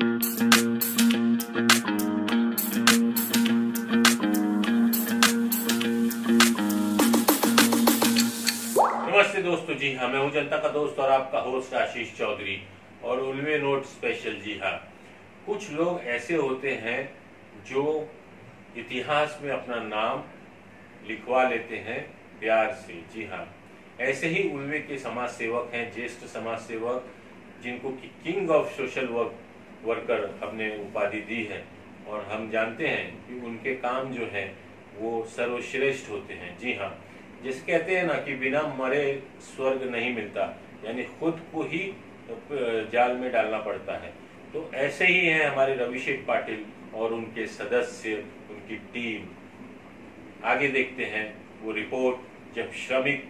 नमस्ते दोस्तों, जी हाँ मैं हूँ जनता का दोस्त और आपका होस्ट आशीष चौधरी और उल्वे नोट स्पेशल जी हाँ। कुछ लोग ऐसे होते हैं जो इतिहास में अपना नाम लिखवा लेते हैं प्यार से, जी हाँ। ऐसे ही उल्वे के समाज सेवक हैं, ज्येष्ठ समाज सेवक जिनको कि king of social work worker हमने उपाधि दी है। और हम जानते हैं कि उनके काम जो है, वो सर्वश्रेष्ठ होते हैं। जी हाँ जिस कहते हैं ना कि बिना मरे स्वर्ग नहीं मिलता, यानी खुद को ही जाल में डालना पड़ता है। तो ऐसे ही हैं हमारे रविशेख पाटिल और उनके सदस्य, उनकी टीम। आगे देखते हैं वो रिपोर्ट, जब श्रमिक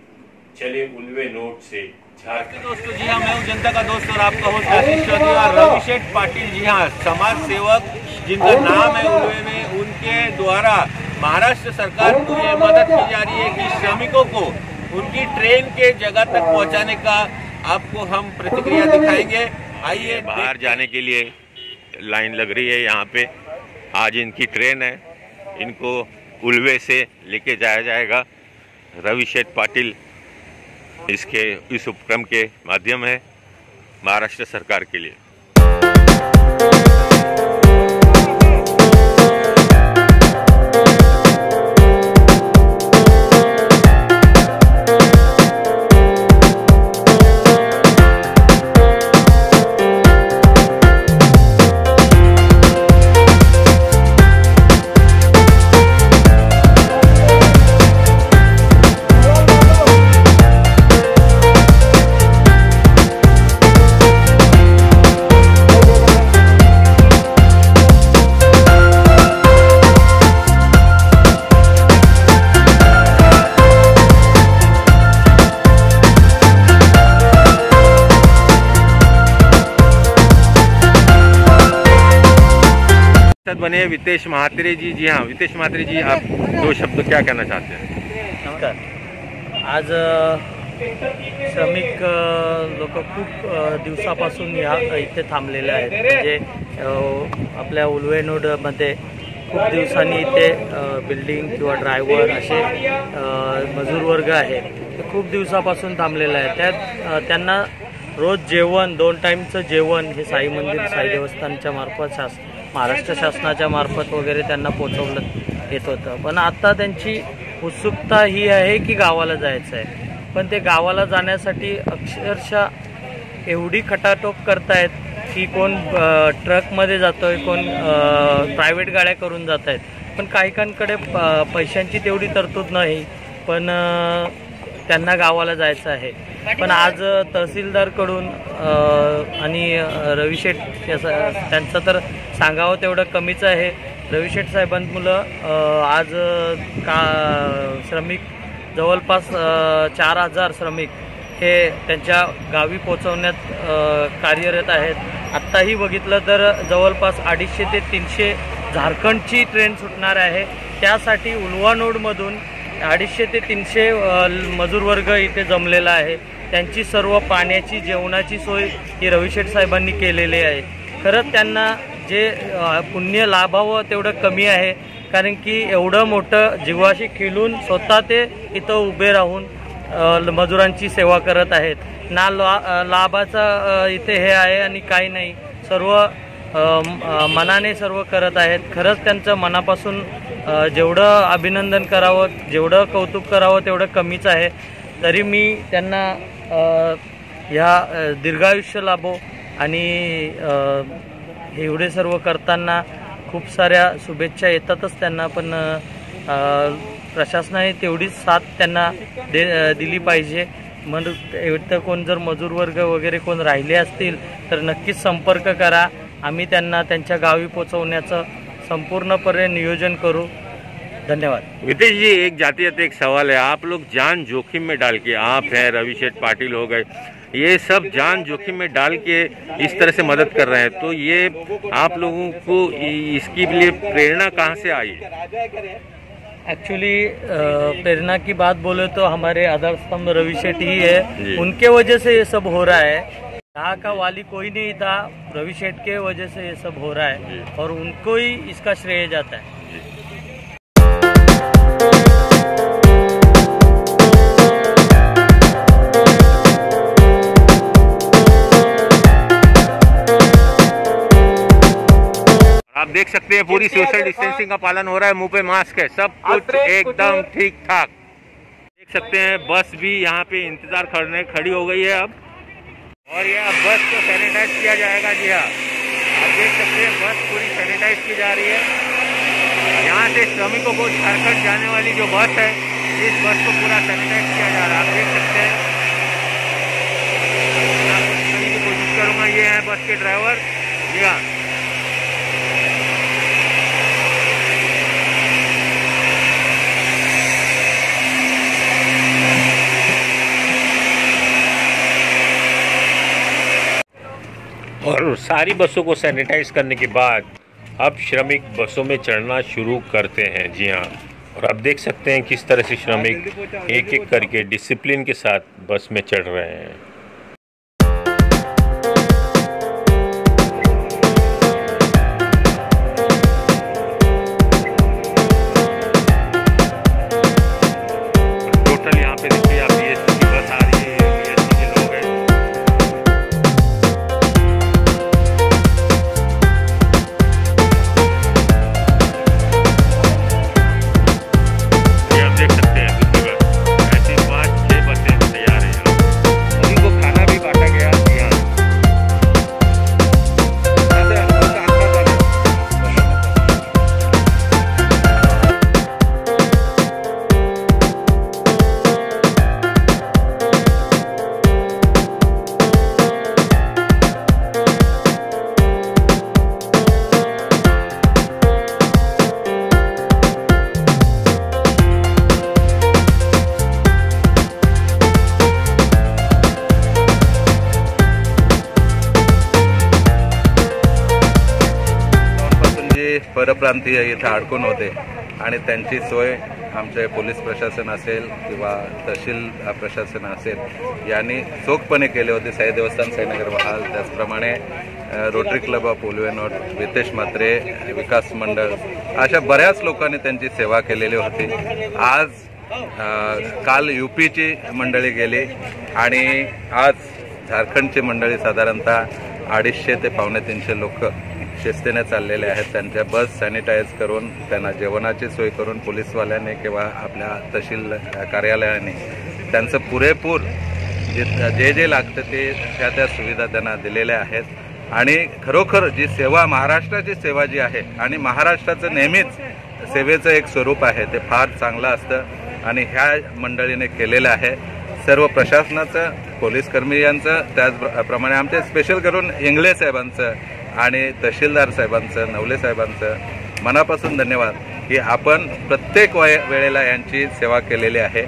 चले उलवे नोट से। दोस्तों जी हाँ मैं हूँ जनता का दोस्त और आपका होस्ट आशीष चौधरी और रविशेठ पाटिल। जी हाँ समाज सेवक जिनका नाम है उल्वे में उनके द्वारा महाराष्ट्र सरकार को ये मदद की जा रही है कि श्रमिकों को उनकी ट्रेन के जगह तक पहुँचाने का आपको हम प्रतिक्रिया दिखाएँगे। आइए बाहर जाने के लिए लाइन लग रही है यहाँ पे। आज इनकी ट्रेन है। इनको उल्वे से लेके जाया जाएगा। रवि शेठ पाटिल इसके इस उपक्रम के माध्यम है महाराष्ट्र सरकार के लिए। बने वितेश महात्रे जी जी हाँ वितेश महात्रे जी आप दो शब्द क्या कहना चाहते हैं? नमस्कार। आज श्रमिक लोक खूप दिवसापासून या इथे थांबलेले आहेत. म्हणजे आपल्या उलवे नोडमध्ये खूप दिवसांनी इथे बिल्डिंग किंवा ड्रायव्हर असे मजूर वर्ग आहे ते खूप दिवसापासून थांबलेले आहे त्यात त्यांना रोज जेवण दोन टाईमचं जेवण हे साई मंदिर साई देवस्थानच्या मार्फत शास महाराष्ट्र शासनाच्या मार्फत वगैरे त्यांना पोचवलं येत होतं. पण आता त्यांची उत्सुकता ही आहे की गावाला जायचं आहे. पण ते गावाला जाण्यासाठी अक्षरशः एवढी खटाटोप करतायत की कोण ट्रकमध्ये ट्रकमध्ये जातोय कोण प्रायव्हेट गाड्या करून जात आहेत पण काहीकांकडे प- पैशांची तेवढी तरतूद नाही. पण त्यांना गावाला जायचं आहे. पण आज तहसीलदारकडून आणि रविशेठ त्यांचं तर सांगावं तेवढं कमीच आहे. रविशेठ साहेबांमुळं मुलं आज का श्रमिक जवळपास चार हजार श्रमिक हे त्यांच्या गावी पोचवण्यात कार्यरत आहेत. आत्ताही बघितलं तर जवळपास अडीचशे ते तीनशे झारखंडची ट्रेन सुटणार आहे. त्यासाठी उलवानोडमधून अडीचशे ते तीनशे मजूर वर्ग इथे जमलेला आहे. त्यांची सर्व पाण्याची जेवणाची सोय ही रविशेठ साहेबांनी केलेली आहे. खरंच त्यांना जे पुण्य लाभावं तेवढं कमी आहे. कारण की एवढं मोठं जीवाशी खेळून स्वतः ते इथं उभे राहून मजुरांची सेवा करत आहेत. ना ला इथे हे आहे आणि काही नाही. सर्व मनाने सर्व करत आहेत. खरंच त्यांचं मनापासून जेवढं अभिनंदन करावं जेवढं कौतुक करावं तेवढं कमीच आहे. तरी मी त्यांना ह्या दीर्घायुष्य लाभो आणि एवढे सर्व करताना खूप साऱ्या शुभेच्छा येतातच त्यांना. पण प्रशासनाने तेवढीच साथ त्यांना दे दिली पाहिजे. म्हणून एवढं कोण जर मजूर वर्ग वगैरे कोण राहिले असतील तर नक्कीच संपर्क करा. आम्ही त्यांना त्यांच्या गावी पोचवण्याचं संपूर्णपणे नियोजन करू. धन्यवाद. वितेश जी एक जाती जाते एक सवाल है आप लोग जान जोखिम में डाल के आप हैं रवि शेठ पाटिल हो गए ये सब जान जोखिम में डाल के इस तरह से मदद कर रहे हैं। तो ये आप लोगों को इसके लिए प्रेरणा कहाँ से आई? एक्चुअली प्रेरणा की बात बोले तो हमारे आधार स्तंभ रवि शेट्टी ही। है उनके वजह से ये सब हो रहा है। यहाँ का वाली कोई नहीं था। रवि शेठ के वजह से ये सब हो रहा है और उनको ही इसका श्रेय जाता है। आप देख सकते हैं पूरी सोशल डिस्टेंसिंग का पालन हो रहा है मुँह पे मास्क है सब कुछ एकदम ठीक ठाक देख सकते हैं बस भी यहाँ पे इंतज़ार करने खड़ी हो गई है अब। और यह बस को सैनिटाइज किया जाएगा जी हाँ। आप देख सकते हैं, बस पूरी सैनिटाइज की जा रही है। यहाँ से श्रमिकों को झारखंड जाने वाली जो बस है, इस बस को पूरा सैनिटाइज किया जा रहा है। आप देख सकते हैं। कोशिश करूँगा, ये है बस के ड्राइवर जी हाँ। और सारी बसों को सैनिटाइज करने के बाद अब श्रमिक बसों में चढ़ना शुरू करते हैं। जी हाँ। और आप देख सकते हैं किस तरह से श्रमिक एक एक करके डिसिप्लिन के साथ बस में चढ़ रहे हैं। परप्रांतीय इथं अडकून होते आणि त्यांची सोय आमचे पोलीस प्रशासन असेल किंवा तहसील प्रशासन असेल यांनी चोखपणे केले होते. साई देवस्थान साईनगर महाल त्याचप्रमाणे रोटरी क्लब ऑफ उलवेनोट वितेश म्हात्रे विकास मंडळ अशा बऱ्याच लोकांनी त्यांची सेवा केलेली होती. आज काल काल युपीची मंडळी गेली आणि आज झारखंडची मंडळी साधारणतः अडीचशे ते पावणे तीनशे लोक शिस्तीने चाललेले आहेत. त्यांच्या बस सॅनिटाईज करून त्यांना जेवणाची सोय करून पोलीसवाल्याने किंवा आपल्या तहसील कार्यालयाने त्यांचं पुरेपूर जे जे जे लागतं ते त्या त्या सुविधा त्यांना दिलेल्या आहेत. आणि खरोखर जी सेवा महाराष्ट्राची सेवा जी आहे आणि महाराष्ट्राचं नेहमीच सेवेचं एक स्वरूप आहे ते फार चांगलं असतं आणि ह्या मंडळीने केलेलं आहे. सर्व प्रशासनाचं पोलीस कर्मचाऱ्यांचं त्याचप्रमाणे आमचे स्पेशल करून इंगळे साहेबांचं आणि तहसीलदार साहेबांचं नवले साहेबांचं मनापासून धन्यवाद की आपण प्रत्येक वय वेळेला यांची सेवा केलेली आहे.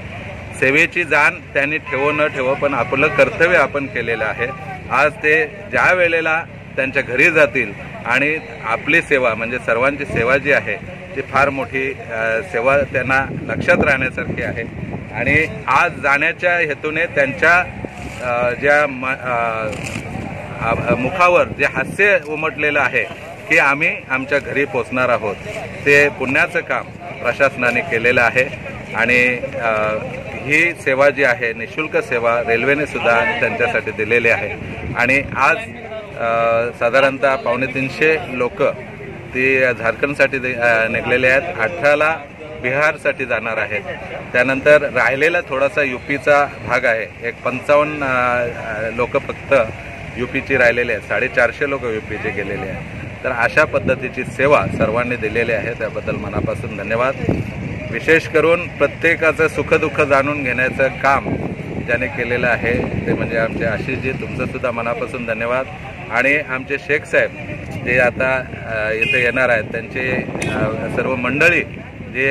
सेवेची जाण त्यांनी ठेवो न ठेवो पण आपलं कर्तव्य आपण केलेलं आहे. आज ते ज्या वेळेला त्यांच्या घरी जातील आणि आपली सेवा म्हणजे सर्वांची सेवा जी आहे ती फार मोठी सेवा त्यांना लक्षात राहण्यासारखी आहे. आणि आज जाण्याच्या हेतूने त्यांच्या ज्या म- मुखावर जे हास्य उमटलेलं आहे की आम्ही आमच्या घरी पोचणार आहोत. ते पुण्याचं काम प्रशासनाने केलेलं आहे आणि ही सेवा जी आहे निशुल्क सेवा रेल्वेने सुद्धा त्यांच्यासाठी दिलेली आहे. आणि आज साधारणतः पावणे तीनशे लोक ती झारखंडसाठी दे- निघलेले आहेत. अठराला बिहारसाठी जाणार आहेत. त्यानंतर राहिलेला थोडासा युपीचा भाग आहे. एक पंचावन्न लोक फक्त युपीची राहिलेले आहेत साडेचारशे लोक युपीचे गेलेले आहेत. तर अशा पद्धतीची सेवा सर्वांनी दिलेली आहे. त्याबद्दल मनापासून धन्यवाद. विशेष करून प्रत्येकाचं सुखदुःख जाणून घेण्याचं काम ज्याने केलेलं आहे ते म्हणजे आमचे आशिषजी तुमचंसुद्धा मनापासून धन्यवाद. आणि आमचे शेख साहेब जे आता इथे येणार आहेत त्यांचे सर्व मंडळी जे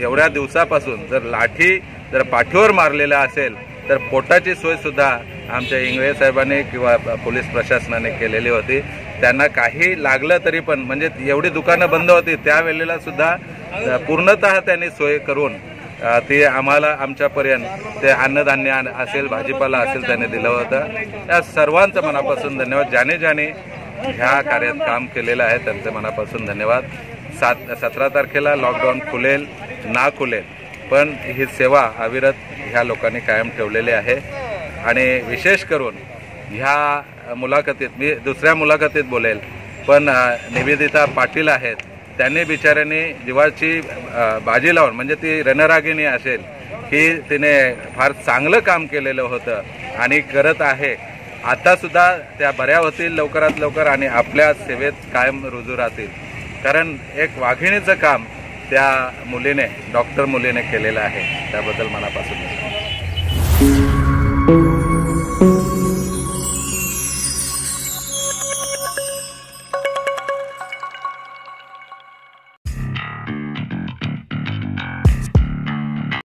एवढ्या दिवसापासून जर लाठी जर पाठीवर मारलेला असेल तर पोटाची सोयसुद्धा आमच्या इंगळे साहेबांनी किंवा पोलीस प्रशासनाने केलेली होती. त्यांना काही लागलं तरी पण म्हणजे एवढी दुकानं बंद होती त्यावेळेला सुद्धा पूर्णत पूर्णतः त्यांनी सोय करून ती ते आम्हाला आमच्यापर्यंत ते अन्नधान्य असेल भाजीपाला असेल त्याने दिलं होतं. त्या सर्वांचं मनापासून धन्यवाद. ज्याने ज्याने ह्या कार्यात काम केलेलं आहे त्यांचं मनापासून धन्यवाद. सात सतरा तारखेला लॉकडाऊन खुलेल ना खुलेल. पण ही सेवा अविरत ह्या लोकांनी कायम ठेवलेली आहे. आणि विशेष करून ह्या मुलाखतीत मी दुसऱ्या मुलाखतीत बोलेल पण निवेदिता पाटील आहेत. त्यांनी बिचाऱ्यांनी जीवाची बाजी लावून म्हणजे ती रणरागिणी असेल की तिने फार चांगलं काम केलेलं होतं आणि करत आहे. आतासुद्धा त्या बऱ्या होतील लवकरात लवकर आणि आपल्या सेवेत कायम रुजू राहतील. कारण एक वाघिणीचं काम त्या मुलीने डॉक्टर मुलीने केलेलं आहे. त्याबद्दल मनापासून